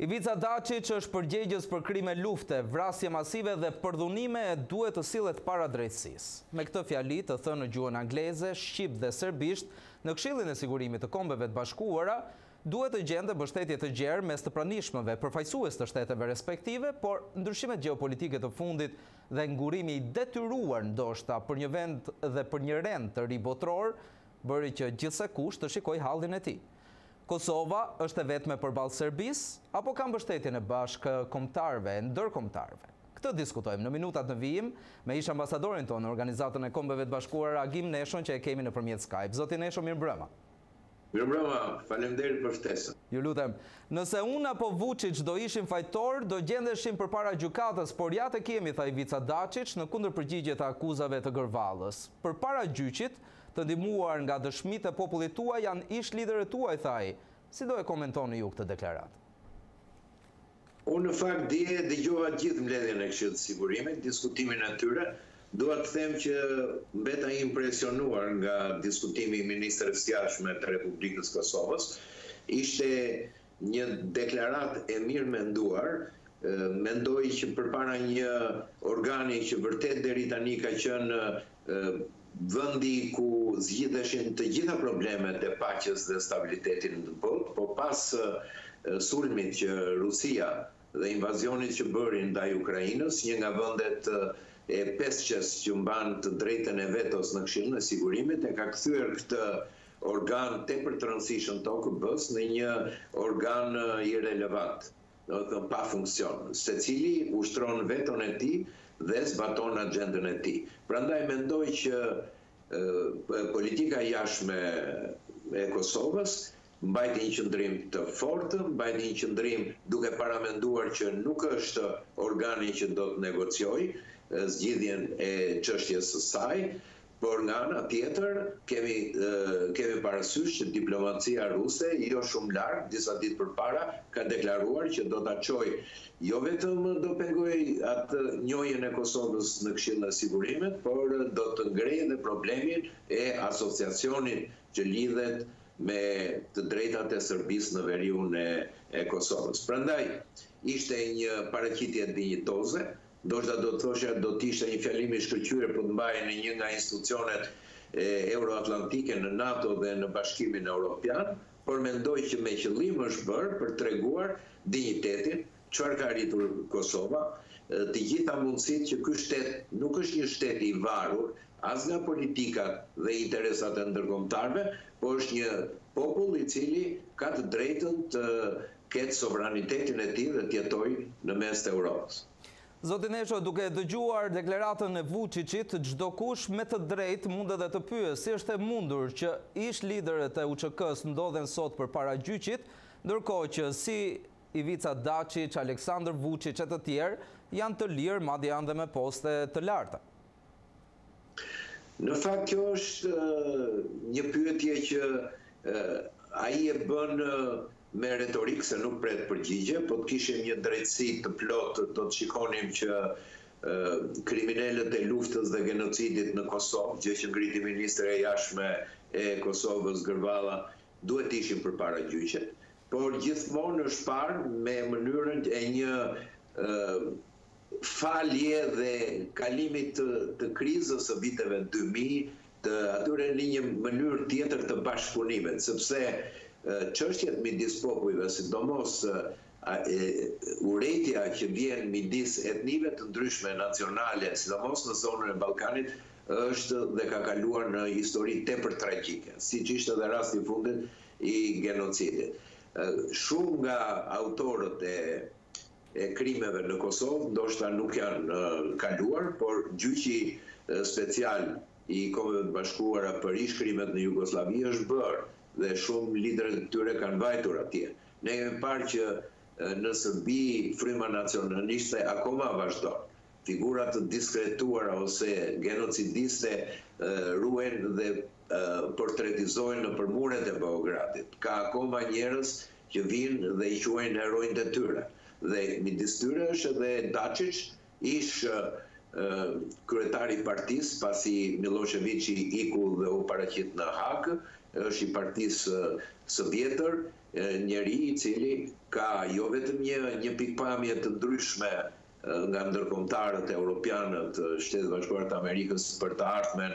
Ivica Daçiç është përgjegjës për krime lufte, vrasje masive dhe përdhunime e duhet të sillet para drejtësisë. Me këtë fjali të thënë në gjuhën angleze, shqip dhe serbisht në Këshillin e Sigurimit të Kombeve të Bashkuara, duhet të gjente mbështetje të gjerë mes të pranishmëve, përfaqësues të shteteve respektive, por ndryshimet gjeopolitike të fundit dhe ngurrimi i detyruar ndoshta për një vend dhe për një rend të ri botëror bëri që gjithsekush të shikojë hallin e tij. Kosova është e vetme përballë Serbisë apo ka mbështetjen e bashkëkombëtarëve e ndërkombëtarëve? Këtë diskutojmë në minutat në vijim me ish-ambasadorin tonë në Organizatën e Kombeve të Bashkuara, Agim Neshon që e kemi nëpërmjet Skype. Zoti Nesho, mirëmbrëma. Mirëmbrëma, faleminderit për ftesën. Ju lutem. Nëse unë apo Vuçiç do ishim fajtorë, do gjendeshim përpara gjykatës, por ja të kemi, tha Ivica Daçiç në kundërpërgjigje të akuzave të Gërvallës. Përpara gjyqit, Të ndihmuar nga dëshmitë e popullit tuaj janë ish-liderët tuaj, tha ai. Si do e komentoni ju këtë deklaratë? Unë në fakt dje e dëgjova gjithë mbledhjen e Këshillit të Sigurimit, diskutimin e tyre. Dua të them që mbeta i impresionuar nga diskutimi i ministres së Jashtme të Republikës së Kosovës. Ishte Një deklaratë e mirëmenduar, mendoj që përpara një organi që vërtet deri tani ka qenë vendi ku zgjidheshin të gjitha problemet e paqes dhe stabilitetit në botë, po pas sulmit që Rusia dhe invazionit që bëri ndaj Ukrainës, një nga vendet e pesëshes që mban të drejtën e vetos në Këshillin e Sigurimit e ka kthyer këtë organ tepër të rëndësishëm të OKB-së në një organ irelevant, pa funksion. Secili ushtron veton e tij dhe zbaton axhendën e tij. Prandaj mendoj që politika e jashtme e Kosovës mbajti një qëndrim të fortë, mbajti një qëndrim duke paramenduar që nuk është organi që do të negociojë zgjidhjen e çështjes së saj, Por nga ana tjetër, kemi kemi parasysh që diplomacia ruse jo shumë larg, disa ditë përpara, ka deklaruar që do ta çojë jo vetëm do pengojë atë njohjen e Kosovës në Këshillin e Sigurimit, por do të ngrejë dhe problemin e asociacionit që lidhet me të drejtat e Serbisë në veriun e Kosovës. Prandaj, ishte një paraqitje dinjitoze, Ndoshta do të thosha do të ishte një fjalim i shkëlqyer po të mbahej në një nga institucionet euroatlantike në NATO dhe në Bashkimin Europian, por mendoj që me qëllim është bërë për të treguar dinjitetin, çfarë ka arritur Kosova, të gjitha mundësitë që ky shtet nuk është një shtet i varur as nga politikat dhe interesat e ndërkombëtarëve, por është një popull i cili ka të drejtën të ketë sovranitetin e tij dhe të jetojë në mes të Europës. Zoti Nesho, duke e dëgjuar deklaratën e Vuçiçit, çdokush me të drejtë mund edhe të pyesë, si është e mundur që ish-liderët e UÇK-së ndodhen sot përpara gjyqit, ndërkohë që si Ivica Daçiç, Aleksandër Vuçiç e të tjerë janë të lirë, madje janë dhe me poste të larta? Në fakt kjo është një pyetje që ai e bën me retorikë se nuk pret përgjigje, po të kishim një drejtësi të plotë do të shikonim që kriminelët e luftës dhe gjenocidit në Kosovë, gjë që ngriti ministrja e Jashtme e Kosovës Gërvalla, duhet të ishin përpara gjyqit, por gjithmonë është parë me mënyrën e një falje dhe kalimit të të krizës së viteve dy mijë të atyre në një mënyrë tjetër të bashkëpunimit sepse çështjet midis popujve sidomos urrejtja që vjen midis etnive të ndryshme nacionale sidomos në zonën e Ballkanit është dhe ka kaluar në histori tepër tragjike siç ishte dhe rasti i fundit i gjenocidit shumë nga autorët e e krimeve në Kosovë ndoshta nuk janë kaluar, por Gjyqi Special i Kombeve të Bashkuara për ish-krimet në Jugosllavi është bërë dhe shumë liderë të tyre kanë vajtur atje. Ne kemi parë që në Serbi fryma nacionaliste akoma vazhdon. Figura të diskretuara ose gjenocidiste ruhen dhe portretizohen nëpër muret e Beogradit. Ka akoma njerëz që vijnë dhe i quajnë heronj të tyre dhe midis tyre është edhe Daçiç, ish kryetar i partisë pasi Millosheviçi iku dhe u paraqit në Hagë, është i partisë së vjetër, njeri i cili ka jo vetëm një një pikëpamje të ndryshme nga ndërkombëtarët, europianët, Shtetet e Bashkuara të Amerikës për të ardhmen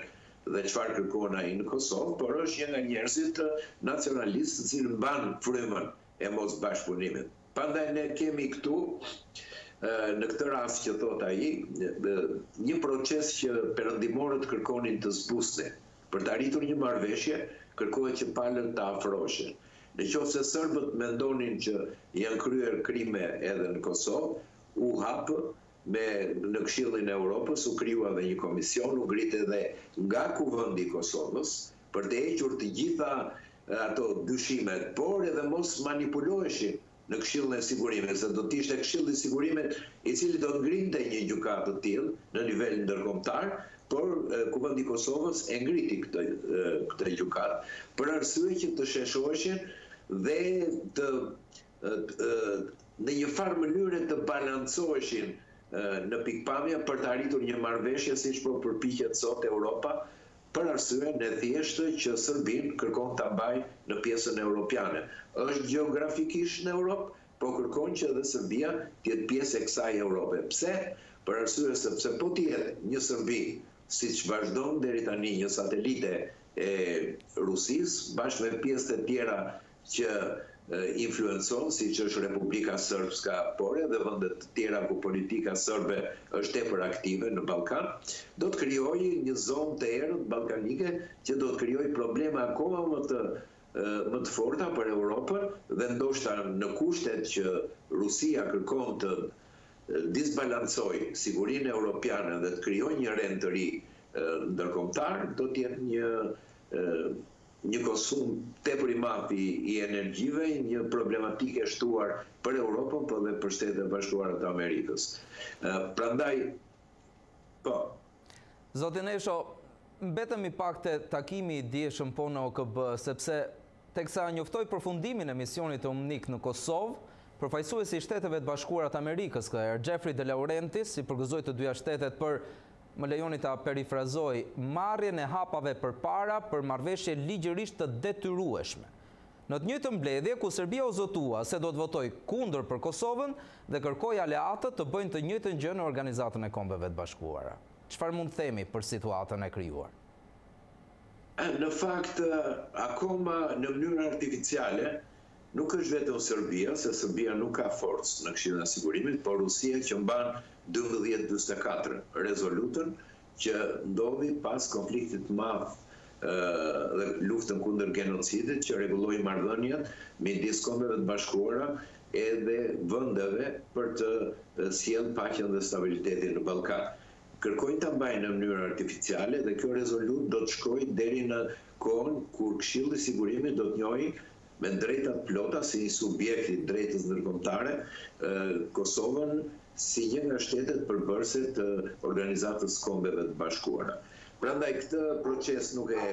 dhe çfarë kërkon ai në Kosovë, por është një nga njerëzit nacionalistë i cili mban frymën e mos bashkëpunimit. Prandaj ne kemi këtu në këtë rast që thotë ai, një proces që perëndimorët kërkonin të zbusnin. Për të arritur një marrëveshje, kërkohet që palët të afroheshin. Në qoftë se serbët mendonin që janë kryer krime edhe në Kosovë, u hap me në Këshillin e Europës, u krijua dhe një komision, u ngrit edhe nga Kuvendi i Kosovës, për të hequr të gjitha ato dyshimet, por edhe mos manipuloheshin në Këshillin e Sigurimit, se do të ishte Këshilli i Sigurimit i cili do ngrinte një gjykatë të tillë në nivel ndërkombëtar, por Kuvendi i Kosovës e ngriti këtë këtë gjykatë për arsye që të sheshoheshin dhe të në një farë mënyre të balancoheshin në pikëpamje për të arritur një marrëveshje siç po përpiqet sot Europa për arsyen e thjeshtë që Sërbinë kërkon ta mbajë në pjesën europiane. Është gjeografikisht në Europë, por kërkon që edhe Sërbia të jetë pjesë e kësaj Europe. Pse? Për arsye sepse po të jetë një Sërbi, siç vazhdon deri tani një satelite e Rusisë, bashkë me pjesët e tjera që influencon siç është Republika Sërpska por edhe vende të tjera ku politika sërbe është tepër aktive në Ballkan, do të krijojë një zonë të errët ballkanike që do të krijojë probleme akoma më të më të forta për Europën dhe ndoshta në kushtet që Rusia kërkon të disbalancojë sigurinë europiane dhe të krijojë një rend të ri ndërkombëtar do të jetë një një konsum tepër i madh i i energjive, një problematikë e shtuar për Europën, po dhe për Shtetet e Bashkuara të Amerikës. Prandaj, po. Zoti Nesho, mbetemi pak te takimi i djeshëm po në OKB, sepse teksa njoftoi përfundimin e misionit të UNMIK në Kosovë, përfaqësuesi i Shteteve të Bashkuara të Amerikës, KR, Jeffrey DeLaurentis i përgëzoi të dyja shtetet për Më lejoni ta perifrazoj marrjen e hapave përpara për marrëveshje ligjërisht të detyrueshme. Në të njëjtën mbledhje ku Serbia u zotua se do të votojë kundër për Kosovën dhe kërkoi aleatët të bëjnë të njëjtën gjë në Organizatën e Kombeve të Bashkuara. Çfarë mund të themi për situatën e krijuar? Në fakt, akoma në mënyrë artificiale, Nuk është vetëm Serbia, se Serbia nuk ka forcë në Këshillin e Sigurimit, por Rusia që mban dymbëdhjetë dyzet e katër rezolutën që ndodhi pas konfliktit të madh dhe luftën kundër genocidit që rregulloi marrëdhëniet midis Kombeve të Bashkuara edhe vendeve për të sjellë paqen dhe stabilitetin në Ballkan. Kërkojnë ta mbajnë në mënyrë artificiale dhe kjo rezolutë do të shkojë deri në kohën kur Këshilli i Sigurimit do të njohë me drejtat plota si një subjekt i drejtës ndërkombëtare, Kosovën si një nga shtetet përbërëse të Organizatës së Kombeve të Bashkuara. Prandaj këtë proces nuk e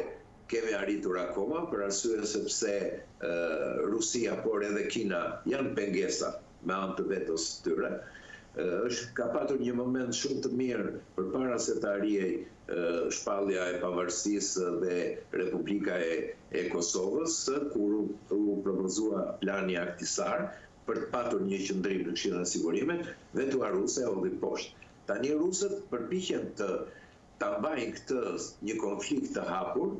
kemi arritur akoma, për arsye sepse Rusia, por edhe Kina janë pengesa me anë të vetos së tyre, është ka patur një moment shumë të mirë përpara se të arrihej shpallja e pavarësisë dhe Republika e Kosovës, kur u propozua plani Ahtisar për të patur një qëndrim në Këshillin e Sigurimit, vetoja ruse e hodhi poshtë. Tani rusët përpiqen të ta mbajnë këtë një konflikt të hapur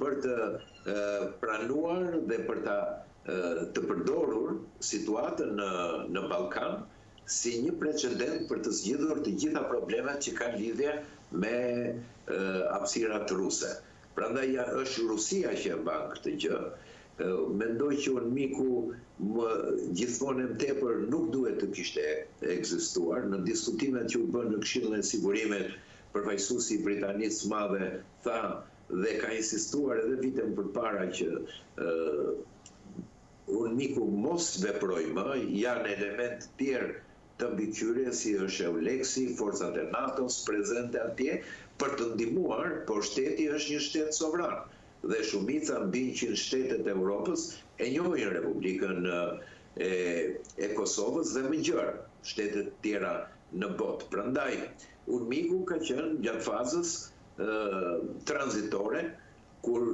për të pranuar dhe për të përdorur situatën në Ballkan si një precedent për të zgjidhur të gjitha problemet që kanë lidhje me hapësirat ruse. Prandaj është Rusia që e mban këtë gjë. Mendoj që UNMIK-u më gjithmonë e më tepër nuk duhet të kishte ekzistuar. Në diskutimet që u bënë në Këshillin e Sigurimit, përfaqësuesi i Britanisë së Madhe tha dhe ka insistuar edhe vite më përpara që UNMIK-u mos veprojë më, janë elementë të tjerë të mbikëqyrjes si është EULEX-i, forcat e NATO-s prezente atje për të ndihmuar, por shteti është një shtet sovran dhe shumica mbi njëqind shtete të Europës e njohin Republikën e Kosovës dhe më gjerë, shtete të tjera në botë. Prandaj, UNMIK-u ka qenë gjatë fazës tranzitore kur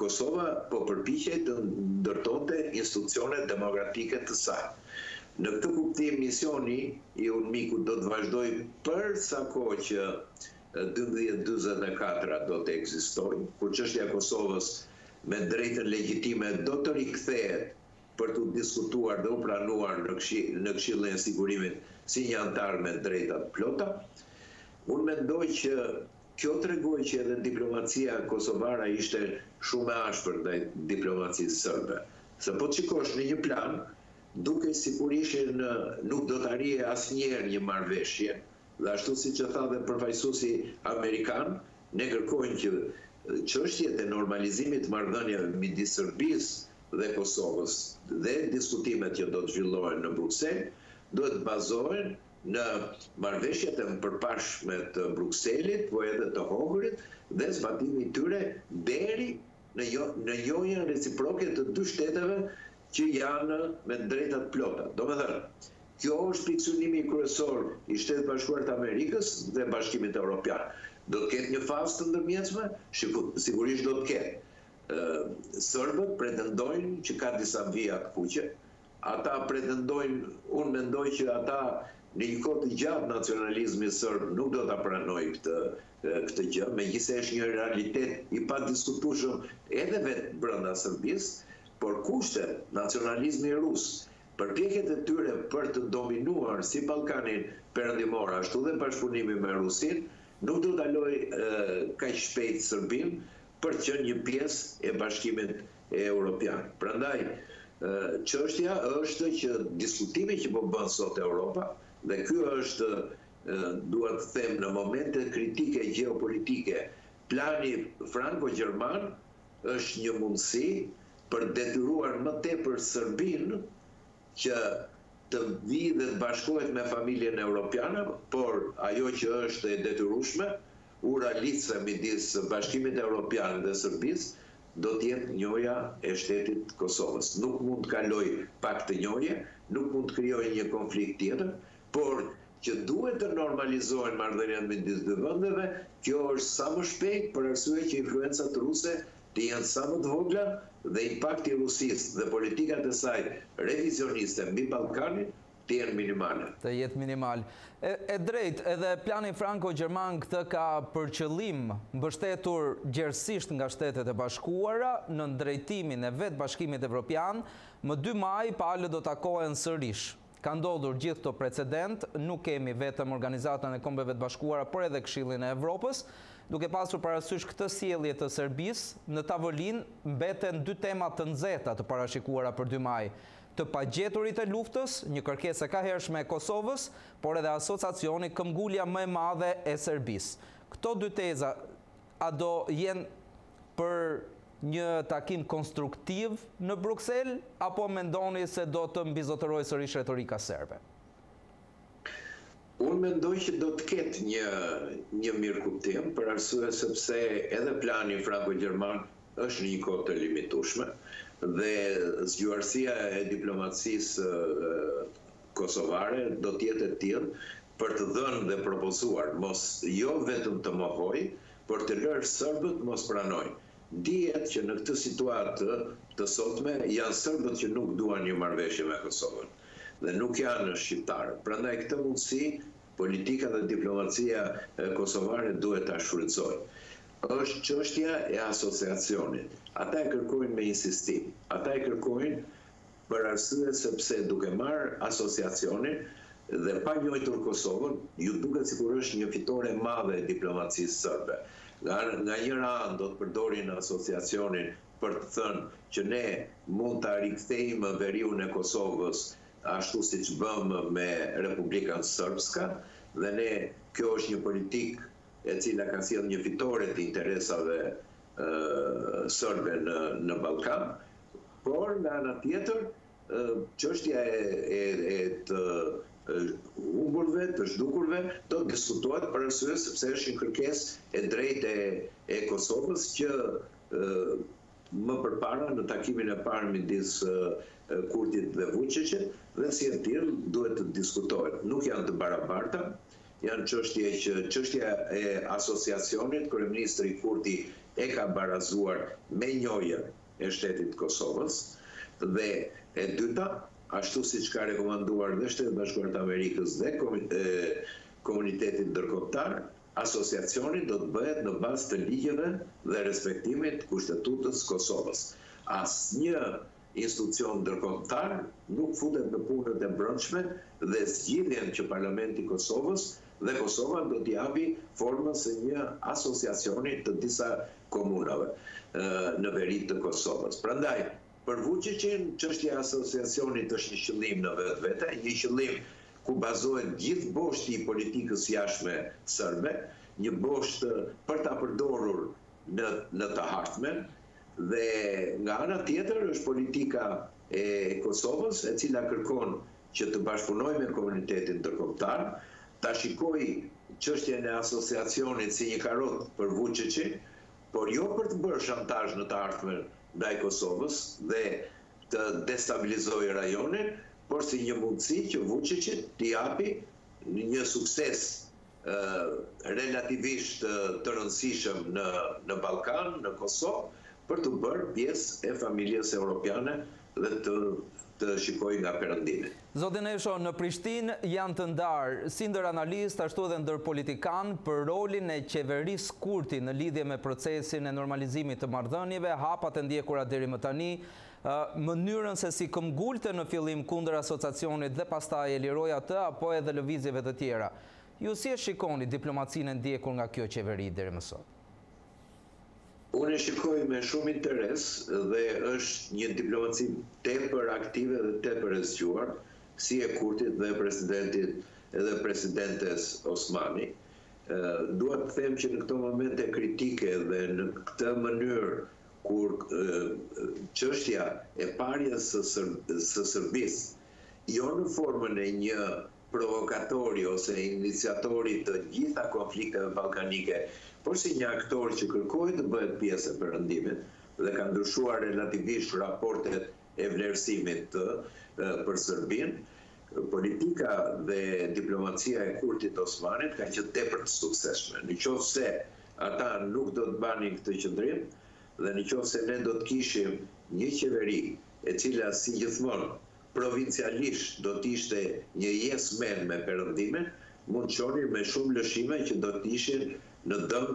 Kosova po përpiqej të ndërtonte institucionet demokratike të saj. Në këtë kuptim misioni i UNMIK-ut do të vazhdojë për sa kohë që dymbëdhjetë dyzet e katër do të ekzistojë, kur çështja e Kosovës me drejtën legjitime do të rikthehet për t'u diskutuar dhe u pranuar në Këshillin e Sigurimit si një anëtar me drejta të plota. Unë mendoj që Kjo tregoi që edhe diplomacia kosovare ishte shumë e ashpër ndaj diplomacisë sërbe. Se po të shikosh në një plan, dukej sikur ishin nuk do të arrihej asnjëherë një marrëveshje dhe ashtu siç e tha dhe përfaqësuesi amerikan, ne kërkojmë që çështjet e normalizimit të marrëdhënieve midis Serbisë dhe Kosovës dhe diskutimet që do të zhvillohen në Bruksel duhet të bazohen në marrëveshjet e përparshme të Brukselit, po edhe të Ohrit dhe zbatimi i tyre deri në jo njohjen reciproke të dy shteteve që janë me të drejta të plota. Domethënë, kjo është pikësynimi kryesor i Shtetet e Bashkuara të Amerikës dhe Bashkimit Evropian. Do të ketë një fazë të ndërmjetshme? Sigurisht do të ketë. Ë, serbët pretendojnë që ka disa vija të kuqe, Ata pretendojnë, unë mendoj që ata në një kohë të gjatë nacionalizmi sërb nuk do ta pranojë këtë këtë gjë, megjithëse është një realitet i padiskutueshëm edhe vetë brenda Serbisë, por kushtet, nacionalizmi rus, përpjekjet e tyre për të dominuar si Ballkanin Perëndimor ashtu dhe bashkëpunimi me Rusinë, nuk do ta lejojë kaq shpejt Serbinë për të qenë një pjesë e Bashkimit europian. Prandaj, çështja është që diskutimi që po bën sot Europa, dhe ky është, duhet të them, në momente kritike gjeopolitike, plani franko-gjerman është një mundësi për të detyruar më tepër Serbinë që të vijë dhe të bashkohet me familjen europiane, por ajo që është e detyrueshme, ura lidhëse midis Bashkimit Europian dhe Serbisë do të jetë njohja e shtetit të Kosovës. Nuk mund të kalojë pa këtë njohje, nuk mund të krijojë një konflikt tjetër, por që duhet të normalizohen marrëdhëniet midis dy vendeve, kjo është sa më shpejt për arsye që influencat ruse të jenë sa më të vogla dhe impakti i Rusisë dhe politikat e saj revizioniste mbi Ballkanin të jenë minimale. Të jetë minimal. E drejtë, edhe plani franko-gjerman këtë ka për qëllim, mbështetur gjerësisht nga Shtetet e Bashkuara, nën drejtimin e vetë Bashkimit Evropian, më dy maj palët do takohen sërish. Ka ndodhur gjithë këto precedentë, nuk kemi vetëm Organizatën e Kombeve të Bashkuara por edhe Këshillin e Evropës. Duke pasur parasysh këtë sjellje të Serbisë, në tavolinë mbeten dy tema të nxehta të parashikuara për dy maj, të pagjeturit e luftës, një kërkesë e kahershme e Kosovës, por edhe Asociacioni, këmbgulja më e madhe e Serbisë. Këto dy teza a do jenë për një takim konstruktiv në Bruksel, apo mendoni se do të mbizotërojë sërish retorika serbe? Unë mendoj që do të ketë një një mirëkuptim, për arsye sepse edhe plani franko-gjerman është në një kohë të limitueshme dhe zgjuarsia e diplomacisë kosovare do të jetë e tillë për të dhënë dhe propozuar, mos jo vetëm të mohojë, por të lërë sërbët mos pranojnë. Dihet që në këtë situatë të sotme janë sërbët që nuk duan një marrëveshje me Kosovën. dhe nuk janë shqiptarët. Prandaj këtë mundësi politika dhe diplomacia kosovare duhet ta shfrytëzojë. Është çështja e asociacionit. Ata e kërkojnë me insistim. Ata e kërkojnë për arsye sepse duke marrë asociacionin dhe pa njoftur Kosovën, ju duket sikur është një fitore e madhe e diplomacisë sërbe. Nga nga njëra anë do të përdorin asociacionin për të thënë që ne mund ta rikthejmë veriun e Kosovës ashtu siç bëmë me Republikan Srpska dhe në kjo është një politikë e cila ka sjellë një fitore të interesave sërbe në në Ballkan por nga ana tjetër çështja e e të humburve të zhdukurve do të diskutohet për arsye sepse është një kërkesë e drejtë e e Kosovës që më përpara në takimin e parë midis Kurtit dhe Vuçiçit dhe si e tillë duhet të diskutohet. Nuk janë të barabarta, janë çështje që çështja e asociacionit kryeministri Kurti e ka barazuar me njohjen e shtetit të Kosovës dhe e dyta, ashtu siç ka rekomanduar dhe Shtetet e Bashkuara të Amerikës dhe komuniteti ndërkombëtar, Asociacioni do të bëhet në bazë të ligjeve dhe respektimit të Kushtetutës së Kosovës. Asnjë institucion ndërkombëtar nuk futet në punët e brendshme dhe zgjidhjen që Parlamenti i Kosovës dhe Kosova do t'i japi formës së një asociacioni të disa komunave në veri të Kosovës. Prandaj, Për Vuçiçin, çështja e asociacionit është një qëllim në vetvete, një qëllim ku bazohet gjithë boshti i politikës së jashtme serbe, një bosht për ta përdorur në në të ardhmen dhe nga ana tjetër është politika e Kosovës e cila kërkon që të bashkëpunojë me komunitetin ndërkombëtar, ta shikojë çështjen e asociacionit si një karotë për Vuçiçin, por jo për të bërë shantazh në të ardhmen ndaj Kosovës dhe të destabilizojë rajonin, por si një mundësi që Vuçiçit t'i japi një sukses relativisht të rëndësishëm në Ballkan, në Kosovë, për t'u bërë pjesë e familjes europiane dhe të shikojë nga Perëndimi. Zoti Nesho, në Prishtinë janë të ndarë, si ndër analistë ashtu edhe ndër politikanë, për rolin e Qeverisë Kurti në lidhje me procesin e normalizimit të marrëdhënieve, hapat e ndjekura deri më tani, mënyrën se si këmbëngulte në fillim kundër Asociacionit dhe pastaj e liroi atë apo edhe lëvizjeve të tjera. Ju si e shikoni diplomacinë e ndjekur nga kjo Qeveri deri më sot? Unë e shikoj me shumë interes dhe është një diplomaci tepër aktive dhe tepër e zgjuar, si e Kurtit dhe presidentit dhe presidentes Osmani. Dua të them që në këto momente kritike dhe në këtë mënyrë kur çështja e parjes së Serbisë, jo në formën e një provokatori ose iniciatori të gjitha konflikteve ballkanike, por si një aktor që kërkoi të bëhet pjesë e Perëndimit dhe ka ndryshuar relativisht raportet e vlerësimit të për Serbinë, politika dhe diplomacia e Kurtit të Osmanit kanë qenë tepër të suksesshme. Në qoftë se ata nuk do të mbanin këtë qëndrim dhe në qoftë se ne do të kishim një qeveri e cila si gjithmonë Provincialisht do të ishte një yes men me Perëndimin, mund të çonin me shumë lëshime që do të ishin në dëm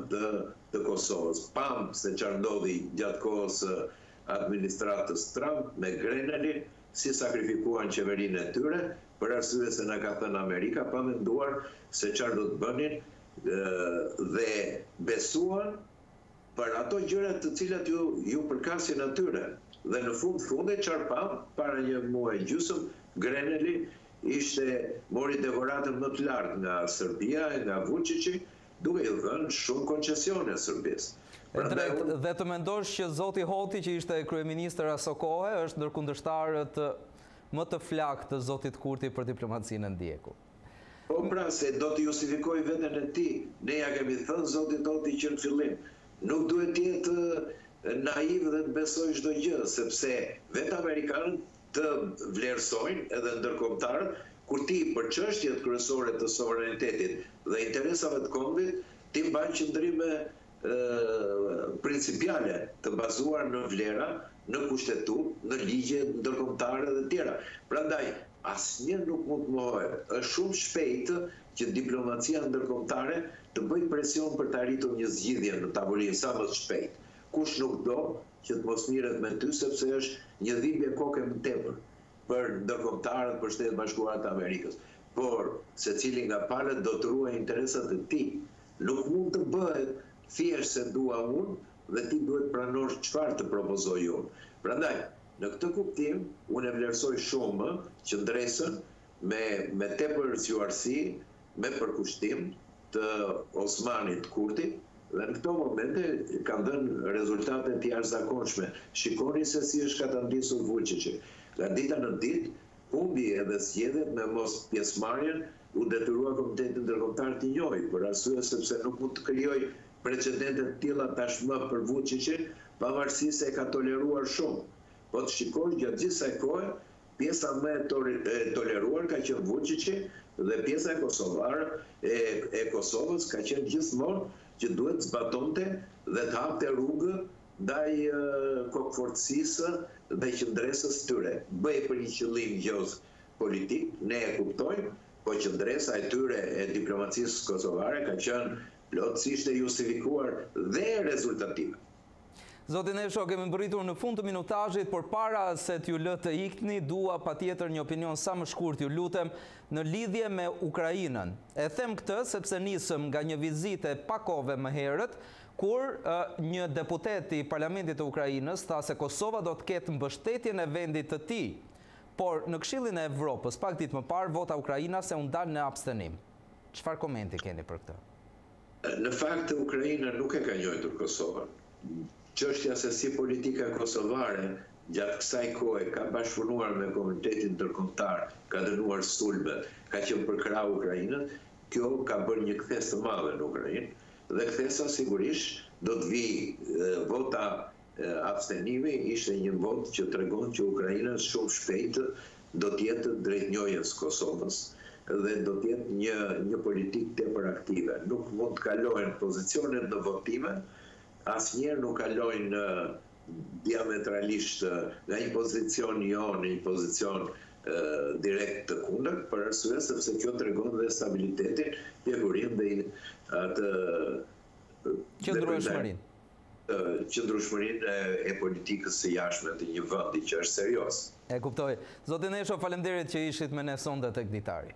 të Kosovës. Pamë se çfarë ndodhi gjatë kohës së administratës Trump me Grenellin, si sakrifikuan qeverinë e tyre, për arsye se na ka thënë Amerika, pa menduar se çfarë do të bënin dhe besuan, për ato gjëra të cilat ju përkasin atyre dhe në fund funde çfarë pamë para një muaj e gjysëm Grenelli ishte mori dekoratën më të lartë nga Sërbia e nga Vuçiçi duke i dhënë shumë koncesione Sërbisë. Dhe të mendosh që zoti Hoti që ishte kryeministër asokohe është ndër kundërshtarët më të flaktë të zotit Kurti për diplomacinë e ndjekur. Po pra se do të justifikojë veten e tij, ne ia kemi thënë zotit Hoti që në fillim. Nuk duhet të jetë naiv dhe të besojë çdo gjë, sepse vetë amerikanët të vlerësojnë edhe ndërkombëtarët, kur ti për çështjet kryesore të sovranitetit dhe interesave të kombit, ti mban qëndrime principiale, të bazuara në vlera, në Kushtetutë, në ligje ndërkombëtare dhe të tjera. Prandaj, Asnjë nuk mund të mohojë. Është shumë shpejtë që diplomacia ndërkombëtare të bëjë presion për të arritur një zgjidhje në tavolinë sa më të shpejtë. Kush nuk do që të mos mirret me ty sepse është një dhimbje koke më tepër për ndërkombëtarët, për Shtetet e Bashkuara të Amerikës. Por, secili nga palët do të ruajë interesat e tij. Nuk mund të bëhet thjesht se dua unë dhe ti duhet të pranosh çfarë të propozoj unë. Prandaj, Në këtë kuptim, unë e vlerësoj shumë qëndresën me tepër zgjuarsi, me përkushtim, të Osmanit, të Kurtit dhe në këto momente kanë dhënë rezultate të jashtëzakonshme. Shikoni se si është katandisur Vuçiçi. Nga dita në ditë humbi edhe zgjedhjet me mos pjesëmarrjen u detyrua komuniteti ndërkombëtar t'i njohë, për arsye sepse nuk mund të krijojë precedente të tilla tashmë për Vuçiçin, pavarësisht se e ka toleruar shumë. Po të shikosh gjatë gjithë kësaj kohe, pjesa më e toleruar ka qenë Vuçiçi dhe pjesa kosovare e Kosovës ka qenë gjithmonë që duhet të zbatonte dhe të hapte rrugë ndaj kokëfortësisë dhe qëndresës së tyre, bëhej për një qëllim gjeostrategjik. politik ne e kuptojmë, po qëndresa e tyre e diplomacisë kosovare ka qenë plotësisht e justifikuar dhe rezultative. Zoti Nesho, kemi mbërritur në fund të minutazhit, por para se t'ju lë të ikni, dua patjetër një opinion sa më shkurt, ju lutem, në lidhje me Ukrainën. E them këtë sepse nisem nga një vizitë e pak kohëve më herët, kur një deputet i Parlamentit të Ukrainës tha se Kosova do të ketë mbështetjen e vendit të tij Por, në Këshillin e Evropës, pak ditë më parë, vota ukrainase u ndal në abstenim. Çfarë komenti keni për këtë? Në fakt, Ukraina nuk e ka njohur Kosovën. Çështja se si politika kosovare gjatë kësaj kohe ka bashkëpunuar me komunitetin ndërkombëtar, ka dënuar sulmet, ka qenë përkrah Ukrainës, kjo ka bërë një kthesë të madhe në Ukrainë. Dhe kthesa sigurisht do të vijë vota Abstenimi ishte një votë që tregon që Ukraina shumë shpejt do të jetë drejt njohjes së Kosovës dhe do të jetë një një politikë tepër aktive. Nuk mund të kalojnë pozicionet në votime, asnjëherë nuk kalojnë diametralisht nga një pozicion jo në një pozicion direkt të kundërt, për arsye sepse kjo tregon dhe stabilitetin, pjekurinë dhe atë qëndrueshmërinë. qëndrueshmërinë e politikës së jashtme të një vendi që është serioz. E kuptoj. Zoti Nesho, faleminderit që ishit me ne sonte tek Ditari.